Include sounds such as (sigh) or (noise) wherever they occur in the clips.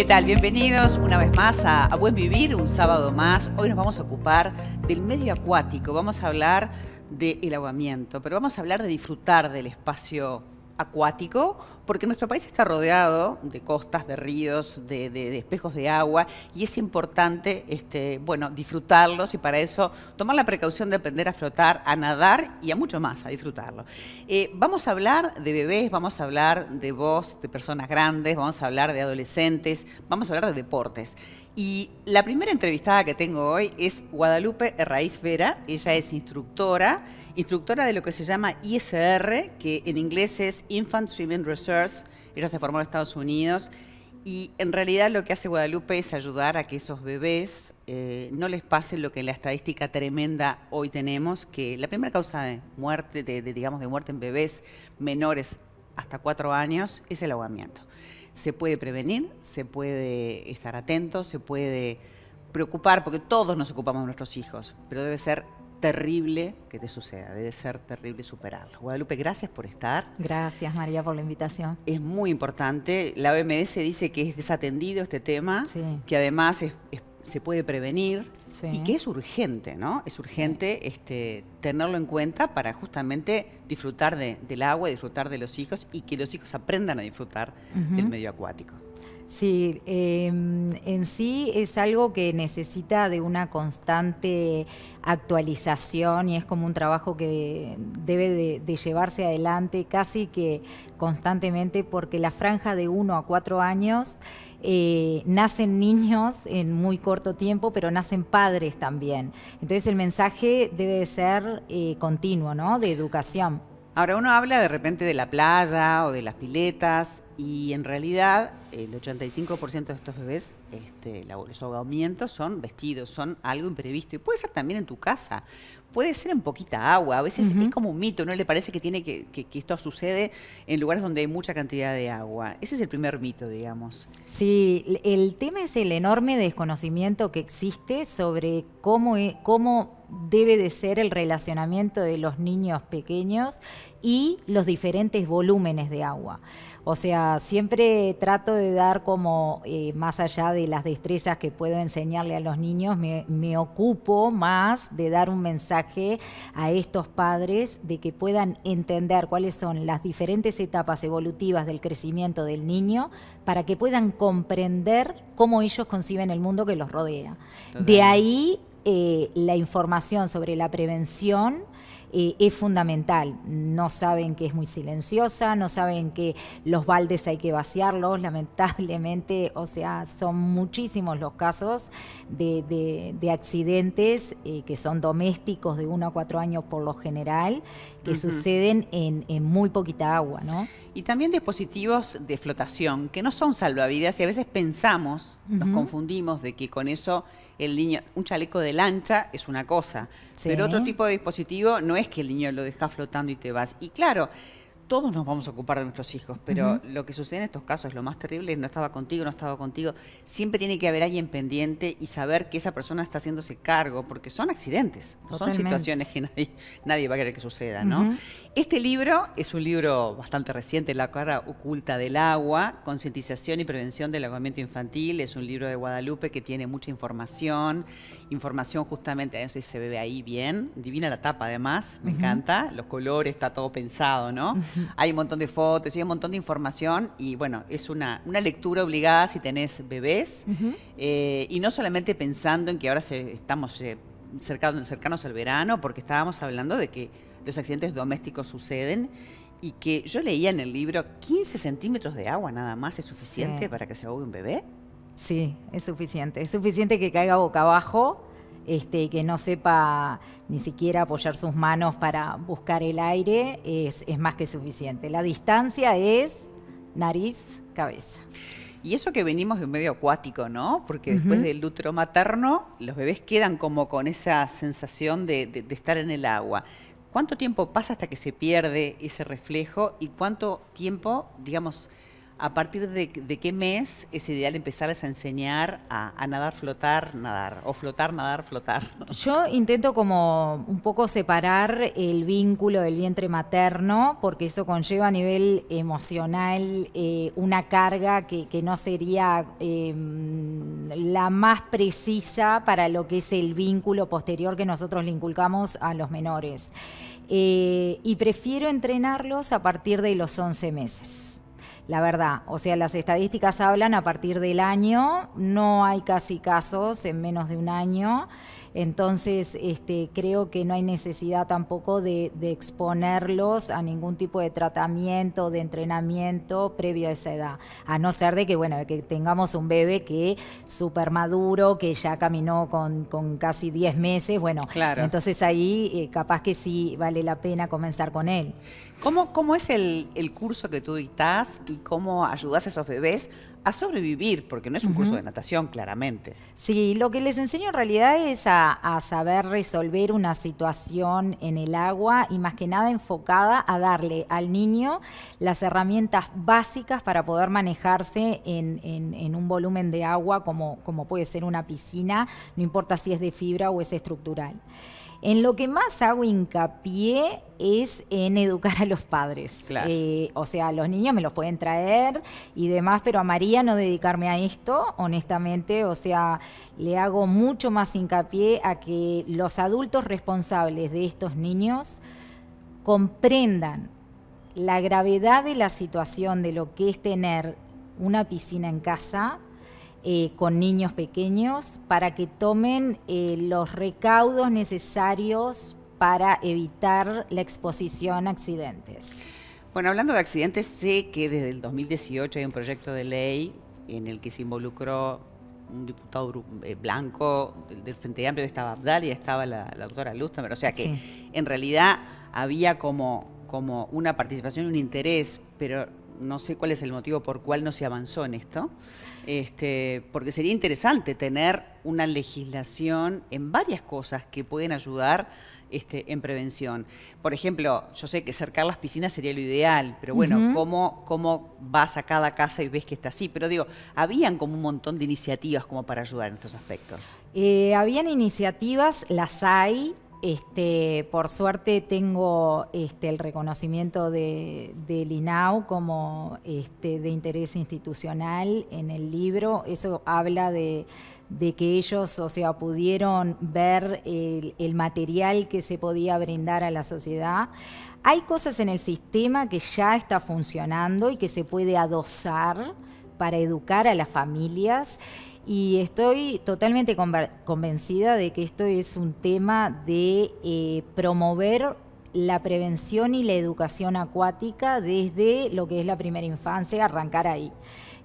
¿Qué tal? Bienvenidos una vez más a, Buen Vivir, un sábado más. Hoy nos vamos a ocupar del medio acuático. Vamos a hablar del ahogamiento, pero vamos a hablar de disfrutar del espacio acuático, porque nuestro país está rodeado de costas, de ríos, de, espejos de agua, y es importante este, bueno, disfrutarlos y para eso tomar la precaución de aprender a flotar, a nadar y a mucho más, a disfrutarlo. Eh, vamos a hablar de bebés, vamos a hablar de voz, de personas grandes, vamos a hablar de adolescentes, vamos a hablar de deportes. Y la primera entrevistada que tengo hoy es Guadalupe Herraiz Vera, ella es instructora instructora de lo que se llama ISR, que en inglés es Infant Swimming Research. Ella se formó en Estados Unidos y en realidad lo que hace Guadalupe es ayudar a que esos bebés eh, no les pase lo que la estadística tremenda hoy tenemos, que la primera causa de muerte, de, digamos, de muerte en bebés menores hasta cuatro años es el ahogamiento. Se puede prevenir, se puede estar atento, se puede preocupar, porque todos nos ocupamos de nuestros hijos, pero debe ser terrible que te suceda, debe ser terrible superarlo. Guadalupe, gracias por estar. Gracias María por la invitación. Es muy importante, la OMS dice que es desatendido este tema, que además se puede prevenir y que es urgente, ¿no? Es urgente este, tenerlo en cuenta para justamente disfrutar del agua, disfrutar de los hijos y que los hijos aprendan a disfrutar del medio acuático. Sí, em, en sí es algo que necesita de una constante actualización y es como un trabajo que debe de, llevarse adelante casi que constantemente porque la franja de uno a cuatro años eh, nacen niños en muy corto tiempo, pero nacen padres también. Entonces el mensaje debe de ser eh, continuo, ¿no? De educación. Ahora uno habla de repente de la playa o de las piletas y en realidad el 85% de estos bebés, este, los ahogamientos son vestidos, son algo imprevisto. Y puede ser también en tu casa puede ser en poquita agua. A veces es como un mito, ¿no? Le parece que tiene que, que, esto sucede en lugares donde hay mucha cantidad de agua. Ese es el primer mito, digamos. Sí, el tema es el enorme desconocimiento que existe sobre cómo, e, cómo debe de ser el relacionamiento de los niños pequeños y los diferentes volúmenes de agua. O sea, siempre trato de dar como, eh, más allá de las destrezas que puedo enseñarle a los niños, me, me, ocupo más de dar un mensaje a estos padres de que puedan entender cuáles son las diferentes etapas evolutivas del crecimiento del niño para que puedan comprender cómo ellos conciben el mundo que los rodea. De ahí eh, la información sobre la prevención eh, es fundamental. No saben que es muy silenciosa, no saben que los baldes hay que vaciarlos, (laughs) lamentablemente, o sea, son muchísimos los casos de, accidentes eh, que son domésticos de uno a cuatro años por lo general, que suceden en, muy poquita agua, ¿no? Y también dispositivos de flotación, que no son salvavidas y a veces pensamos, nos confundimos de que con eso el niño, un chaleco de lancha es una cosa, pero otro tipo de dispositivo no es que el niño lo deja flotando y te vas. Y claro, todos nos vamos a ocupar de nuestros hijos, pero lo que sucede en estos casos, lo más terrible es no estaba contigo, no estaba contigo. Siempre tiene que haber alguien pendiente y saber que esa persona está haciéndose cargo, porque son accidentes, son situaciones que nadie, va a querer que sucedan, ¿no? Este libro es un libro bastante reciente, La cara oculta del agua, concientización y prevención del ahogamiento infantil. Es un libro de Guadalupe que tiene mucha información, información justamente, si se ve ahí bien, divina la tapa además, me encanta, los colores, está todo pensado, ¿no? Hay un montón de fotos, hay un montón de información y bueno, es una, lectura obligada si tenés bebés eh, y no solamente pensando en que ahora estamos eh, cercanos, al verano, porque estábamos hablando de que los accidentes domésticos suceden y que yo leía en el libro 15 centímetros de agua nada más es suficiente para que se ahogue un bebé. Sí, es suficiente. Es suficiente que caiga boca abajo este, que no sepa ni siquiera apoyar sus manos para buscar el aire, es, más que suficiente. La distancia es nariz, cabeza. Y eso que venimos de un medio acuático, ¿no? Porque después del útero materno, los bebés quedan como con esa sensación de, estar en el agua. ¿Cuánto tiempo pasa hasta que se pierde ese reflejo y cuánto tiempo, digamos, ¿A partir de, qué mes es ideal empezarles a enseñar a, nadar, flotar, nadar? O flotar, nadar, flotar. Yo intento como un poco separar el vínculo del vientre materno, porque eso conlleva a nivel emocional eh, una carga que, no sería em, la más precisa para lo que es el vínculo posterior que nosotros le inculcamos a los menores. Eh, y prefiero entrenarlos a partir de los 11 meses la verdad. O sea, las estadísticas hablan a partir del año, no hay casi casos en menos de un año. Entonces, este, creo que no hay necesidad tampoco de, exponerlos a ningún tipo de tratamiento, de entrenamiento previo a esa edad. A no ser de que, bueno, que tengamos un bebé que súper maduro, que ya caminó con, casi 10 meses, bueno, claro. entonces ahí eh, capaz que sí vale la pena comenzar con él. ¿Cómo, cómo es el, el curso que tú dictás y cómo ayudas a esos bebés a sobrevivir, porque no es un curso de natación, claramente. Sí, lo que les enseño en realidad es a, saber resolver una situación en el agua y más que nada enfocada a darle al niño las herramientas básicas para poder manejarse en, en un volumen de agua como, como puede ser una piscina, no importa si es de fibra o es estructural. En lo que más hago hincapié es en educar a los padres. Eh, o sea, los niños me los pueden traer y demás, pero a María no dedicarme a esto, honestamente. O sea, le hago mucho más hincapié a que los adultos responsables de estos niños comprendan la gravedad de la situación de lo que es tener una piscina en casa, eh, con niños pequeños para que tomen eh, los recaudos necesarios para evitar la exposición a accidentes. Bueno, hablando de accidentes, sé que desde el 2018 hay un proyecto de ley en el que se involucró un diputado eh, blanco del, Frente Amplio, estaba Abdal y estaba la, doctora Lustamer, o sea que en realidad había como, como una participación y un interés, pero no sé cuál es el motivo por cual no se avanzó en esto, este, porque sería interesante tener una legislación en varias cosas que pueden ayudar este, en prevención. Por ejemplo, yo sé que cercar las piscinas sería lo ideal, pero bueno, ¿cómo, ¿cómo vas a cada casa y ves que está así? Pero digo, habían como un montón de iniciativas como para ayudar en estos aspectos. Eh, habían iniciativas, las hay, este, por suerte tengo este, el reconocimiento de, del INAU como este, de interés institucional en el libro. Eso habla de, que ellos, o sea, pudieron ver el, el, material que se podía brindar a la sociedad. Hay cosas en el sistema que ya está funcionando y que se puede adosar para educar a las familias y estoy totalmente convencida de que esto es un tema de eh, promover la prevención y la educación acuática desde lo que es la primera infancia, arrancar ahí.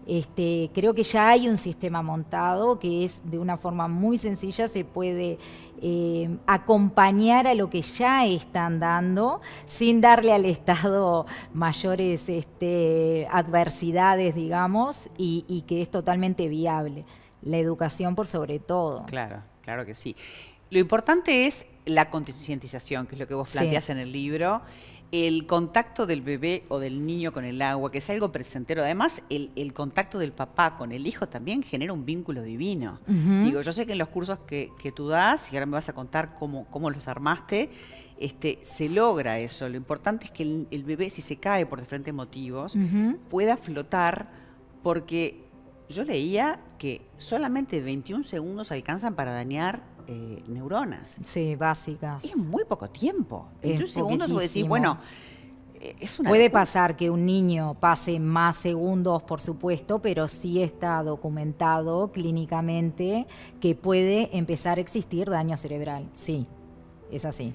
Este, creo que ya hay un sistema montado que es de una forma muy sencilla, se puede eh, acompañar a lo que ya están dando sin darle al Estado mayores este, adversidades, digamos, y que es totalmente viable la educación por sobre todo. Claro, claro que sí. Lo importante es la concientización, que es lo que vos planteás en el libro, el contacto del bebé o del niño con el agua, que es algo presentero. Además, el, contacto del papá con el hijo también genera un vínculo divino. Digo, yo sé que en los cursos que, tú das, y ahora me vas a contar cómo, cómo los armaste, este, se logra eso. Lo importante es que el, bebé, si se cae por diferentes motivos, pueda flotar porque yo leía que solamente 21 segundos alcanzan para dañar eh, neuronas. Sí, básicas. Es muy poco tiempo. 21 segundos vos decís, bueno, eh, es una Puede pasar que un niño pase más segundos, por supuesto, pero sí está documentado clínicamente que puede empezar a existir daño cerebral. Sí, es así.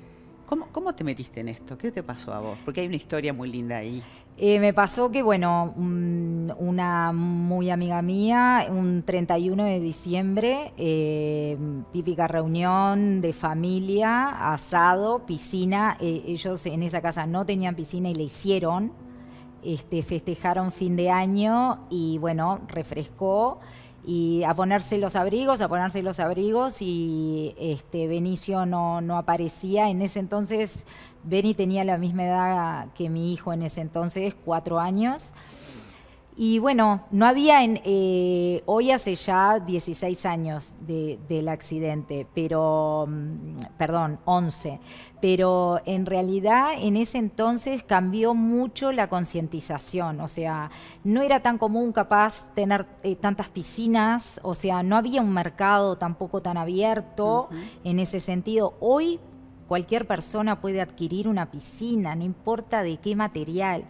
¿Cómo, te metiste en esto? ¿Qué te pasó a vos? Porque hay una historia muy linda ahí. Eh, me pasó que, bueno, una muy amiga mía, un 31 de diciembre, eh, típica reunión de familia, asado, piscina. Eh, ellos en esa casa no tenían piscina y le hicieron. Este, festejaron fin de año y, bueno, refrescó y a ponerse los abrigos, a ponerse los abrigos y este Benicio no, no aparecía. En ese entonces Beni tenía la misma edad que mi hijo en ese entonces, cuatro años. Y bueno, no había en, eh, hoy hace ya 16 años del accidente, pero, mm, perdón, 11, pero en realidad en ese entonces cambió mucho la concientización, o sea, no era tan común capaz tener eh, tantas piscinas, o sea, no había un mercado tampoco tan abierto en ese sentido. Hoy cualquier persona puede adquirir una piscina, no importa de qué material.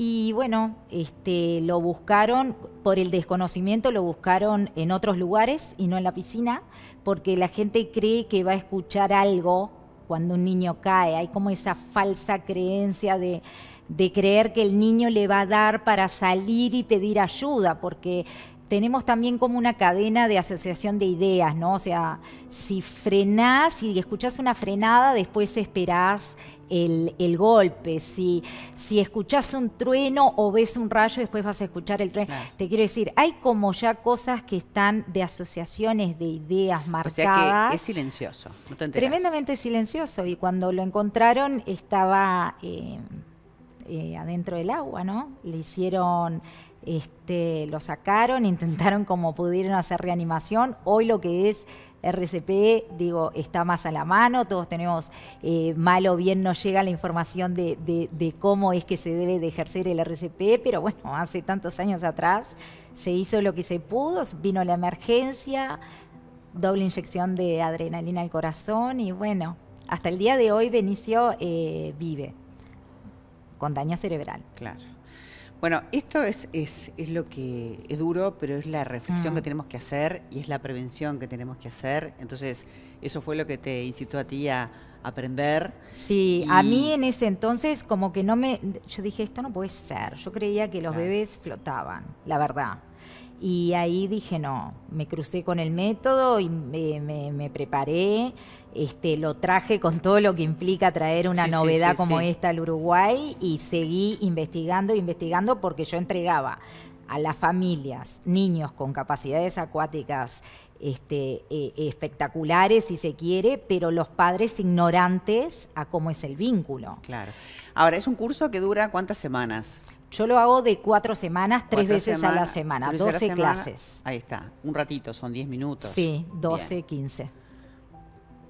Y bueno, este, lo buscaron, por el desconocimiento, lo buscaron en otros lugares y no en la piscina, porque la gente cree que va a escuchar algo cuando un niño cae. Hay como esa falsa creencia de, de creer que el niño le va a dar para salir y pedir ayuda, porque tenemos también como una cadena de asociación de ideas, ¿no? O sea, si frenás y escuchás una frenada, después esperás el, golpe. Si, si escuchás un trueno o ves un rayo, después vas a escuchar el trueno. Te quiero decir, hay como ya cosas que están de asociaciones de ideas marcadas. O sea que es silencioso, Tremendamente silencioso. Y cuando lo encontraron estaba eh, eh, adentro del agua, ¿no? Le hicieron este, lo sacaron, (laughs) intentaron como pudieron hacer reanimación. Hoy lo que es RCP, digo, está más a la mano, todos tenemos, eh, mal o bien nos llega la información de, cómo es que se debe de ejercer el RCP, pero bueno, hace tantos años atrás se hizo lo que se pudo, vino la emergencia, doble inyección de adrenalina al corazón y bueno, hasta el día de hoy Benicio eh, vive con daño cerebral. Claro. Bueno, esto es, es, es, lo que es duro, pero es la reflexión que mm. tenemos que hacer y es la prevención que tenemos que hacer. Entonces, eso fue lo que te incitó a ti a aprender. Sí, a mí en ese entonces como que no me... Yo dije, esto no puede ser. Yo creía que los bebés flotaban, la verdad. Y ahí dije, no, me crucé con el método y me, preparé, este, lo traje con todo lo que implica traer una novedad como esta al Uruguay y seguí investigando, investigando porque yo entregaba a las familias, niños con capacidades acuáticas este, e, espectaculares, si se quiere, pero los padres ignorantes a cómo es el vínculo. Claro. Ahora, es un curso que dura cuántas semanas? Yo lo hago de cuatro semanas, tres veces a la semana, 12 clases. Ahí está, un ratito, son 10 minutos. Sí, 12, 15.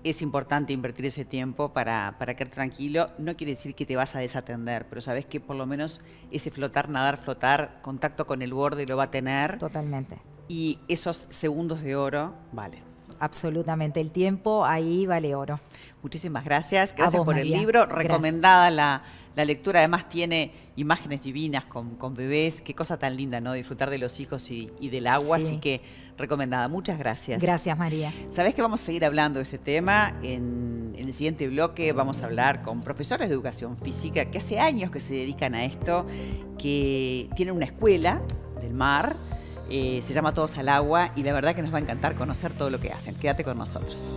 Es importante invertir ese tiempo para, para quedar tranquilo. No quiere decir que te vas a desatender, pero sabes que por lo menos ese flotar, nadar, flotar, contacto con el borde lo va a tener. Totalmente. Y esos segundos de oro valen. Absolutamente, el tiempo ahí vale oro. Muchísimas gracias. Gracias por el libro. Recomendada la la lectura además tiene imágenes divinas con, bebés, qué cosa tan linda, ¿no? Disfrutar de los hijos y, del agua, así que recomendada. Muchas gracias. Gracias, María. Sabés que vamos a seguir hablando de este tema. En, el siguiente bloque vamos a hablar con profesores de educación física que hace años que se dedican a esto, que tienen una escuela del mar. Eh, se llama Todos al Agua y la verdad que nos va a encantar conocer todo lo que hacen. Quédate con nosotros.